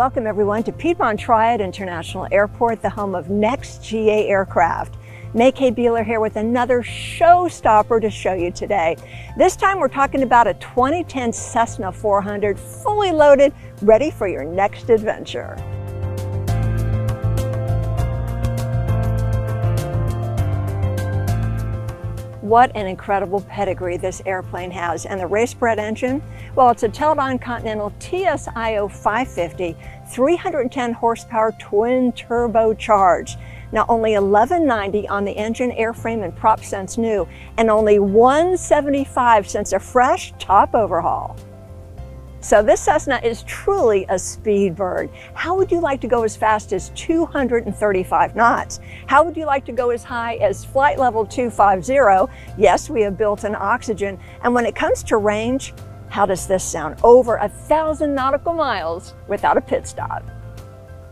welcome everyone to Piedmont Triad International Airport, the home of NexGA aircraft. May K. Beeler here with another showstopper to show you today. This time we're talking about a 2010 Cessna 400, fully loaded, ready for your next adventure. What an incredible pedigree this airplane has. And the race-bred engine, well, it's a Teledyne Continental TSIO 550, 310 horsepower twin turbocharged. Now only 1190 on the engine, airframe, and prop since new, and only 175 since a fresh top overhaul. So this Cessna is truly a speed bird. How would you like to go as fast as 235 knots? How would you like to go as high as flight level 250? Yes, we have built-in oxygen. And when it comes to range, how does this sound? Over a thousand nautical miles without a pit stop.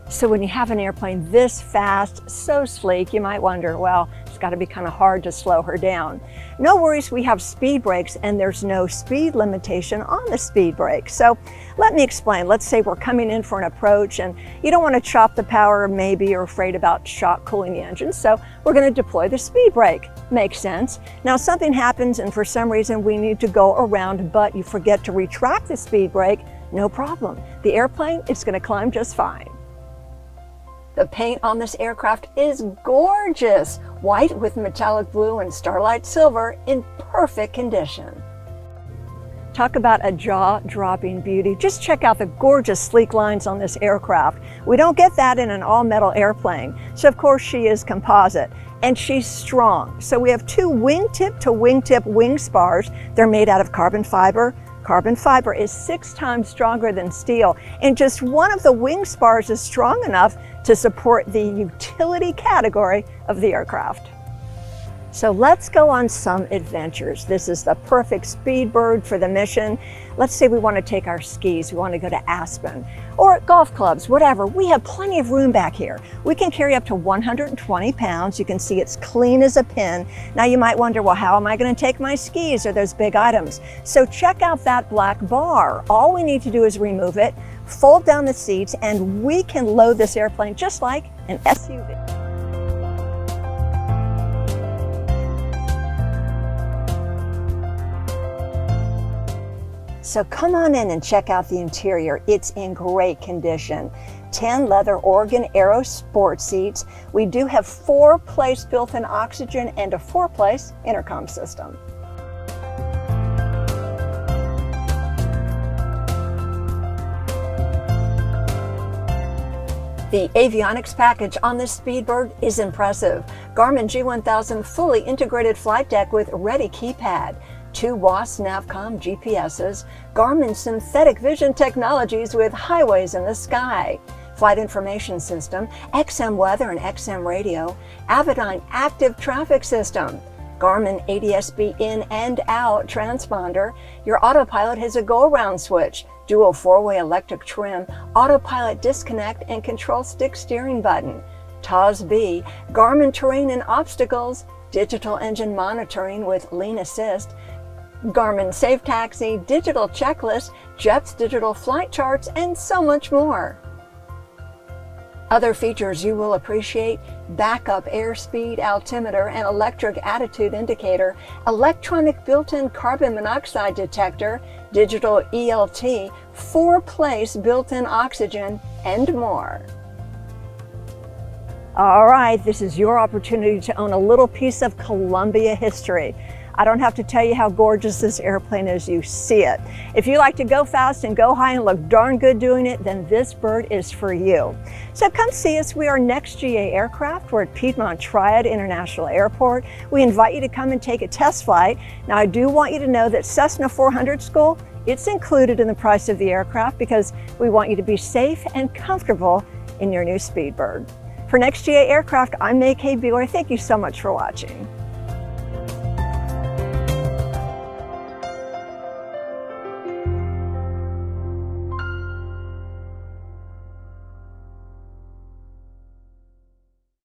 So when you have an airplane this fast, so sleek, you might wonder, well, got to be kind of hard to slow her down. No worries, we have speed brakes and there's no speed limitation on the speed brake. So let me explain. Let's say we're coming in for an approach and you don't want to chop the power, maybe you're afraid about shock cooling the engine. So we're going to deploy the speed brake. Makes sense. Now something happens and for some reason we need to go around, but you forget to retract the speed brake, no problem. The airplane is going to climb just fine. The paint on this aircraft is gorgeous, white with metallic blue and starlight silver in perfect condition. Talk about a jaw-dropping beauty. Just check out the gorgeous sleek lines on this aircraft. We don't get that in an all-metal airplane. So of course she is composite and she's strong. So we have two wingtip to wingtip wing spars. They're made out of carbon fiber. Carbon fiber is six times stronger than steel, and just one of the wing spars is strong enough to support the utility category of the aircraft. So let's go on some adventures. This is the perfect speed bird for the mission. Let's say we want to take our skis, we want to go to Aspen, or golf clubs, whatever. We have plenty of room back here. We can carry up to 120 pounds. You can see it's clean as a pin. Now you might wonder, well, how am I going to take my skis or those big items? So check out that black bar. All we need to do is remove it, fold down the seats, and we can load this airplane just like an SUV. So come on in and check out the interior. It's in great condition. 10 leather Oregon Aero sport seats. We do have four place built-in oxygen and a four place intercom system. The avionics package on this Speedbird is impressive. Garmin G1000 fully integrated flight deck with ready keypad two WAAS Navcom GPSs, Garmin Synthetic Vision Technologies with Highways in the Sky, Flight Information System, XM Weather and XM Radio, Avidyne Active Traffic System, Garmin ADS-B in and out transponder. Your autopilot has a go-around switch, dual four-way electric trim, autopilot disconnect and control stick steering button. TAWS-B, Garmin Terrain and Obstacles, digital engine monitoring with lean assist, Garmin Safe Taxi, digital checklist, JET's digital flight charts, and so much more. Other features you will appreciate, backup airspeed altimeter and electric attitude indicator, electronic built-in carbon monoxide detector, digital ELT, four-place built-in oxygen, and more. All right, this is your opportunity to own a little piece of Columbia history. I don't have to tell you how gorgeous this airplane is, you see it. If you like to go fast and go high and look darn good doing it, then this bird is for you. So come see us. We are NexGA Aircraft. We're at Piedmont Triad International Airport. We invite you to come and take a test flight. Now I do want you to know that Cessna 400 School, it's included in the price of the aircraft because we want you to be safe and comfortable in your new Speedbird. For NexGA Aircraft, I'm May K. Beeler. Thank you so much for watching.